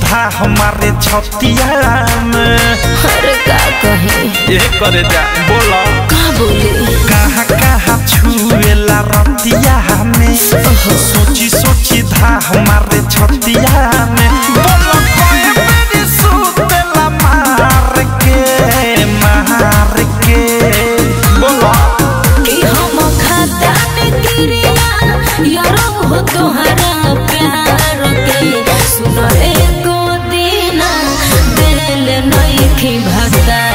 धा हमारे छतिया में। अरे का कहे ये करे जा बोला। का बोले? कहाँ कहाँ छुएला रतिया में सोची सोची धा हमारे छतिया में। बोला कोई मेरी सुतेला मार के मार के। बोला। कि हम खाता में क्रिया यारो हो तोहरा नइखे भतार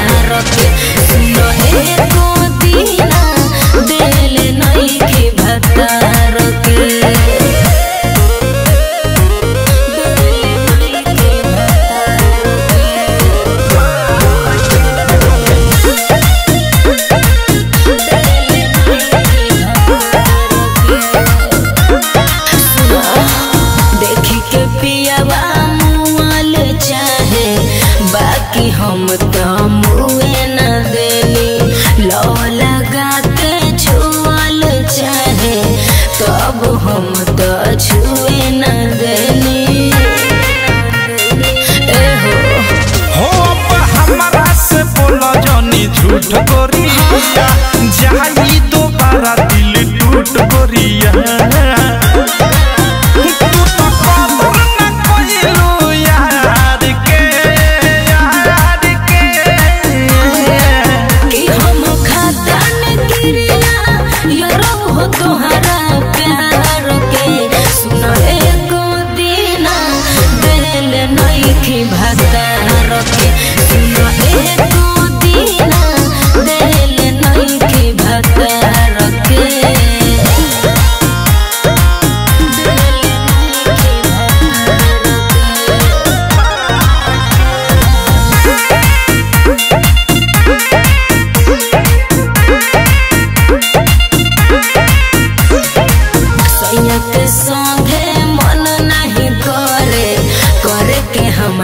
झूठ गोरिया जाई दोबारा दिल टूट गोरिया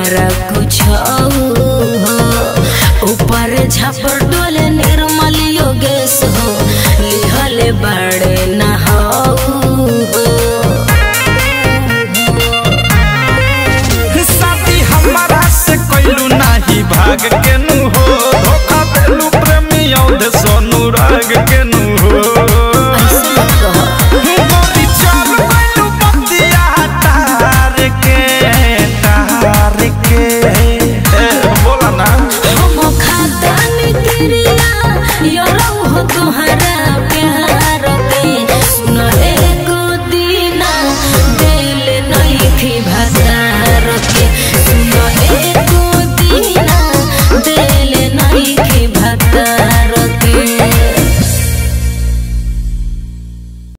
हमारा कुछ ऊपर झपटोल निर्मल योगेश हो। लिखल बड़े न भाग के Yeah.